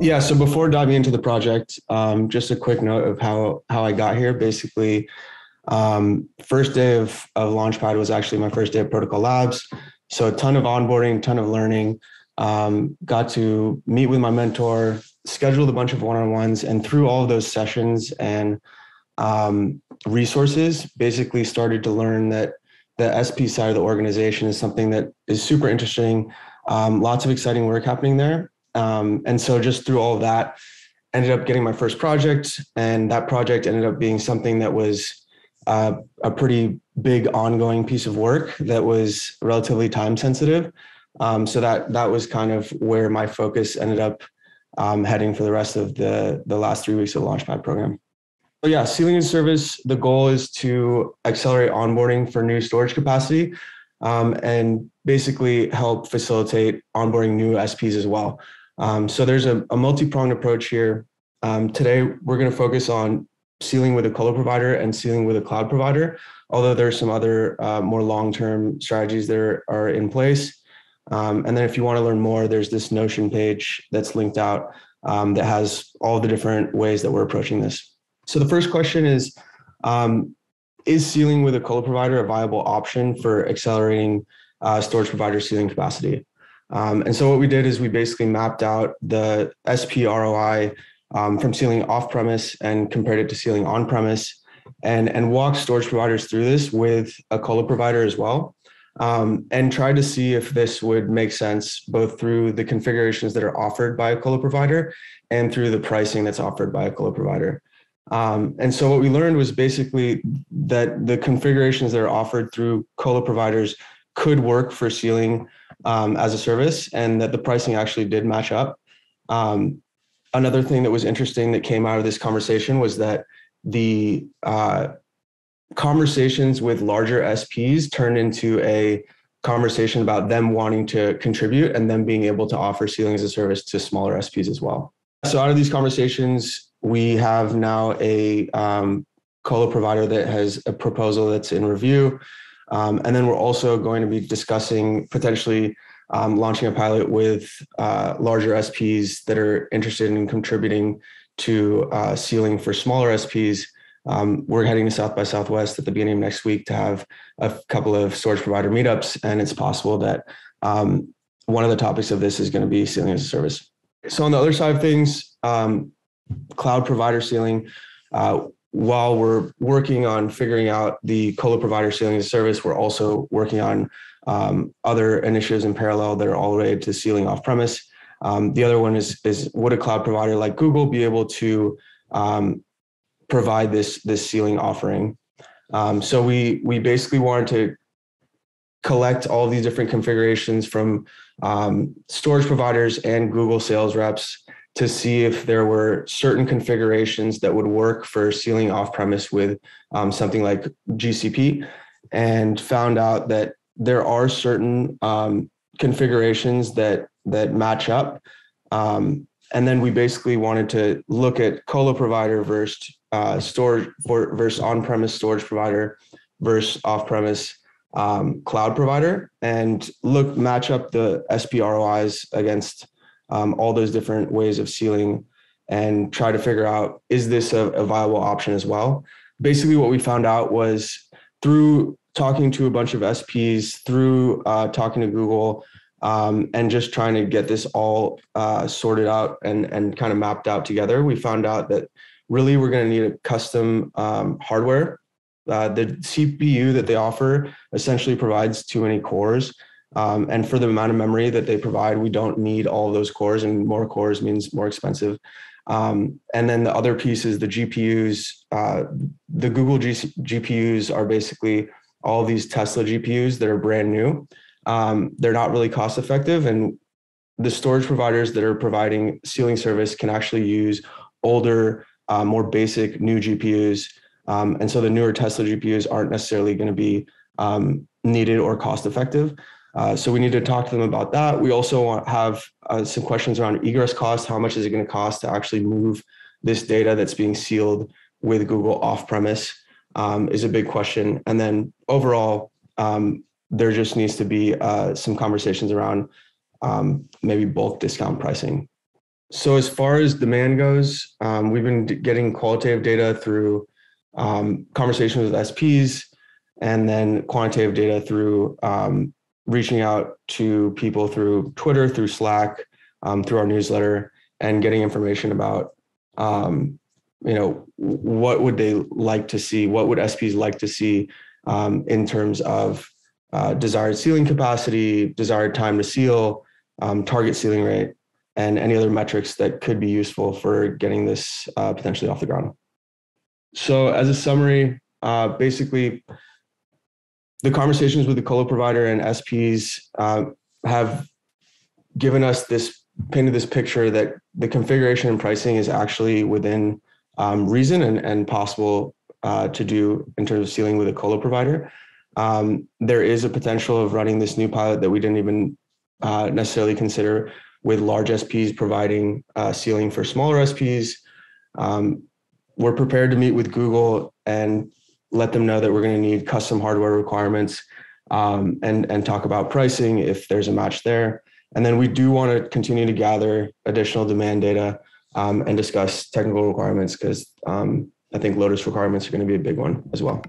Yeah. So before diving into the project, um, just a quick note of how how I got here. Basically, um, first day of of Launchpad was actually my first day of Protocol Labs. So a ton of onboarding, ton of learning. Um, got to meet with my mentor, scheduled a bunch of one-on-ones, and through all of those sessions and um, resources, basically started to learn that the SP side of the organization is something that is super interesting. Um, lots of exciting work happening there, um, and so just through all of that, ended up getting my first project, and that project ended up being something that was uh, a pretty big ongoing piece of work that was relatively time sensitive. Um, so that that was kind of where my focus ended up um, heading for the rest of the the last three weeks of the Launchpad program. So yeah, sealing as service. The goal is to accelerate onboarding for new storage capacity, um, and basically help facilitate onboarding new SPs as well. Um, so there's a, a multi-pronged approach here. Um, today, we're going to focus on sealing with a colo provider and sealing with a cloud provider, although there are some other uh, more long-term strategies that are, are in place. Um, and then if you want to learn more, there's this Notion page that's linked out um, that has all the different ways that we're approaching this. So the first question is, um, is sealing with a colo provider a viable option for accelerating uh, storage provider sealing capacity? Um, and so what we did is we basically mapped out the SP ROI um, from sealing off premise and compared it to sealing on premise and, and walked storage providers through this with a colo provider as well. Um, and tried to see if this would make sense both through the configurations that are offered by a colo provider and through the pricing that's offered by a colo provider. Um, and so what we learned was basically that the configurations that are offered through colo providers could work for sealing um, as a service and that the pricing actually did match up. Um, another thing that was interesting that came out of this conversation was that the uh, conversations with larger SPs turned into a conversation about them wanting to contribute and them being able to offer sealing as a service to smaller SPs as well. So out of these conversations, we have now a um, colo provider that has a proposal that's in review. Um, and then we're also going to be discussing potentially um, launching a pilot with uh, larger SPs that are interested in contributing to uh, for smaller SPs. Um, we're heading to South by Southwest at the beginning of next week to have a couple of storage provider meetups, and it's possible that um, one of the topics of this is going to be sealing as a service. So on the other side of things, um, cloud provider sealing. Uh, while we're working on figuring out the colo provider sealing service, we're also working on um, other initiatives in parallel that are all related to sealing off premise. Um, the other one is is would a cloud provider like Google be able to um, provide this this sealing offering? Um, so we we basically wanted to collect all these different configurations from um, storage providers and Google sales reps to see if there were certain configurations that would work for sealing off premise with um, something like GCP, and found out that there are certain um, configurations that that match up. Um, and then we basically wanted to look at colo provider versus uh, storage versus on-premise storage provider versus off-premise um, cloud provider, and look match up the SPROIs against um, all those different ways of sealing, and try to figure out is this a, a viable option as well. Basically, what we found out was through talking to a bunch of SPs, through uh, talking to Google, um, and just trying to get this all uh, sorted out and, and kind of mapped out together, we found out that really we're going to need a custom um, hardware. Uh, the CPU that they offer essentially provides too many cores. Um, and for the amount of memory that they provide, we don't need all those cores, and more cores means more expensive. Um, and then the other piece is the GPUs. Uh, the Google G- GPUs are basically all these Tesla GPUs that are brand new. Um, they're not really cost effective, and the storage providers that are providing sealing service can actually use older, uh, more basic new GPUs. Um, and so the newer Tesla GPUs aren't necessarily going to be um, needed or cost effective. Uh, so we need to talk to them about that. We also want, have uh, some questions around egress costs. How much is it going to cost to actually move this data that's being sealed with Google off premise? um, is a big question. And then overall, um, there just needs to be uh, some conversations around um, maybe bulk discount pricing so as far as demand goes, um, we've been getting qualitative data through um, conversations with SPs, and then quantitative data through um, reaching out to people through Twitter, through Slack, um, through our newsletter, and getting information about, um, you know, what would they like to see, what would SPs like to see um, in terms of uh, desired sealing capacity, desired time to seal, um, target sealing rate, and any other metrics that could be useful for getting this uh, potentially off the ground. So, as a summary, uh, basically, the conversations with the colo provider and SPs uh, have given us this painted this picture that the configuration and pricing is actually within um, reason and, and possible uh, to do in terms of sealing with a colo provider. Um, there is a potential of running this new pilot that we didn't even uh, necessarily consider with large SPs providing uh, for smaller SPs. Um, we're prepared to meet with Google and let them know that we're going to need custom hardware requirements um, and and talk about pricing if there's a match there. And then we do want to continue to gather additional demand data um, and discuss technical requirements because um, I think Lotus requirements are going to be a big one as well.